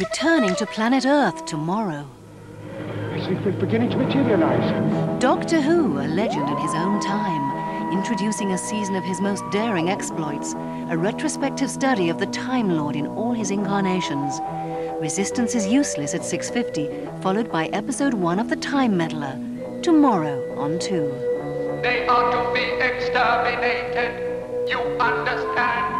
returning to planet Earth tomorrow. As if it's beginning to materialize. Doctor Who, a legend in his own time, introducing a season of his most daring exploits, a retrospective study of the Time Lord in all his incarnations. Resistance is useless at 6.50, followed by episode 1 of The Time Meddler, tomorrow on 2. They are to be exterminated. You understand?